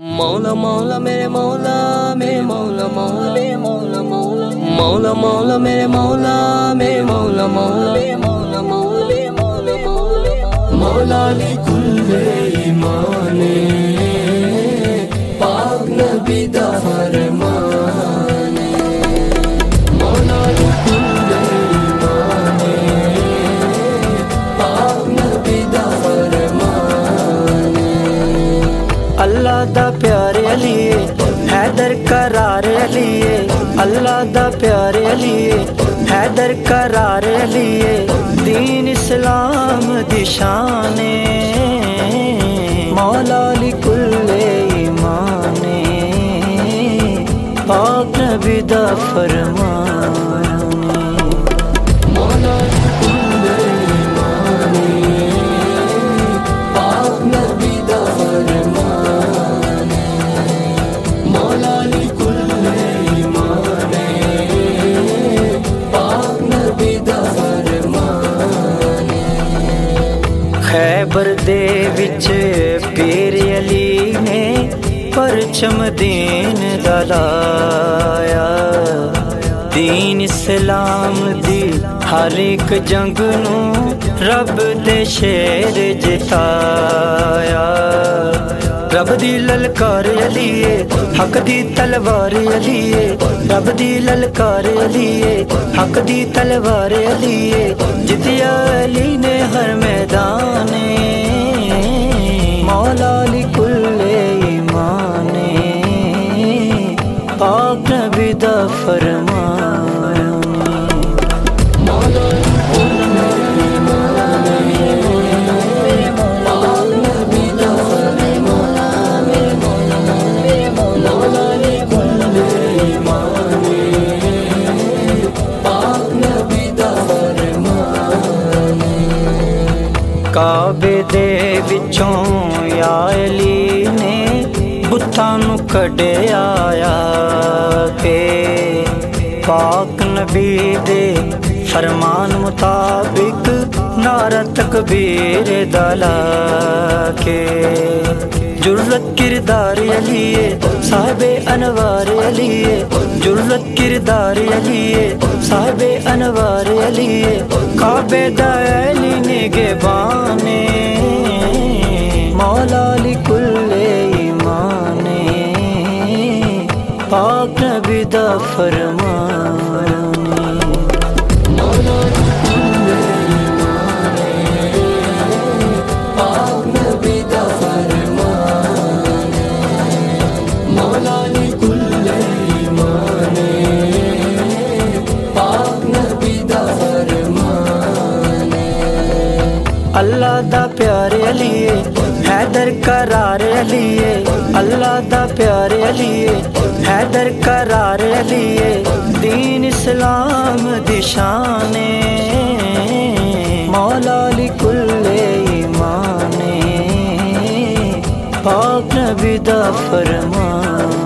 मौला मौला मेरे मौला मेरे मौला मौला मेरे मौला मौला मौला मौला मेरे मौला मेरे मौला दरकरार लिए अल्लाह दा प्यार लिए हैदर दरकरार लिए दीन इस्लाम दिशाने मौला अली कुल्ले ईमाने, पाक नबी दा फरमान। ਖੈਬਰ ਦੇ ਵਿੱਚ ਪੀਰ ਅਲੀ ਨੇ ਪਰਚਮ ਦੀਨ ਦਾ ਲਾਇਆ। ਦੀਨ ਇਸਲਾਮ ਦੀ ਹਰ ਇੱਕ ਜੰਗ ਨੂੰ ਰੱਬ ਦੇ ਸ਼ੇਰ ਜਿਤਾਇਆ। ਰੱਬ ਦੀ ਲਲਕਾਰ ਅਲੀਏ, ਹੱਕ ਦੀ ਤਲਵਾਰ ਅਲੀਏ, ਰੱਬ ਦੀ ਲਲਕਾਰ ਅਲੀਏ, ਹੱਕ ਦੀ ਤਲਵਾਰ ਅਲੀਏ, ਜਿੱਤਿਆ ਅਲੀ ਨੇ ਹਰ ਮੈਦਾਨ दा फरमाने ਕਾਬੇ ਦੇ ਵਿੱਚੋਂ ਯਾ ਅਲੀ ਨੇ ਬੁੱਤਾਂ ਨੂੰ ਕੱਢਿਆ ਆ ਕੇ। ਪਾਕ ਨਬੀ ਦੇ ਫਰਮਾਨ ਮੁਤਾਬਿਕ ਨਾਰਾ ਤਕਬੀਰ ਦਲਾ ਕੇ। ਜੁਰਤ ਕਿਰਦਾਰ ਅਲੀਏ, ਸਾਹਬੇ ਅਨਵਾਰ ਅਲੀਏ। ਜੁਰਤ ਕਿਰਦਾਰ ਅਲੀਏ, ਸਾਹਬੇ ਅਨਵਾਰ ਅਲੀਏ। ਕਾਬੇ ਦਾ ਅਲੀ ਨਿਗਬਾਨੇ ਮੌਲਾ zaferime. अल्लाह दा प्यारे लिए हैदर करार लिए अल्लाह दा प्यारे लिए हैदर करार लिए दीन इस्लाम दिशाने मौला कुल्ले ईमाने पाक नबी दा फरमान